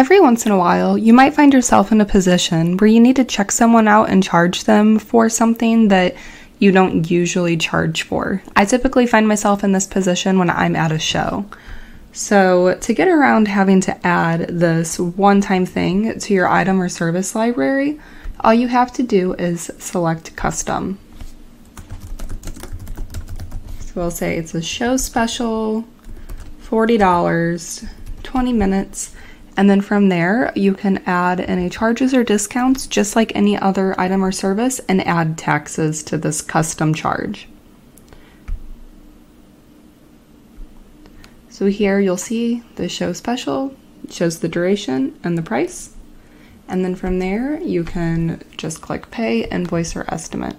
Every once in a while, you might find yourself in a position where you need to check someone out and charge them for something that you don't usually charge for. I typically find myself in this position when I'm at a show. So, to get around having to add this one time thing to your item or service library, all you have to do is select custom. So, we'll say it's a show special, $40, 20 minutes. And then from there, you can add any charges or discounts just like any other item or service and add taxes to this custom charge. So here you'll see the show special, shows the duration and the price. And then from there, you can just click pay, invoice, or estimate.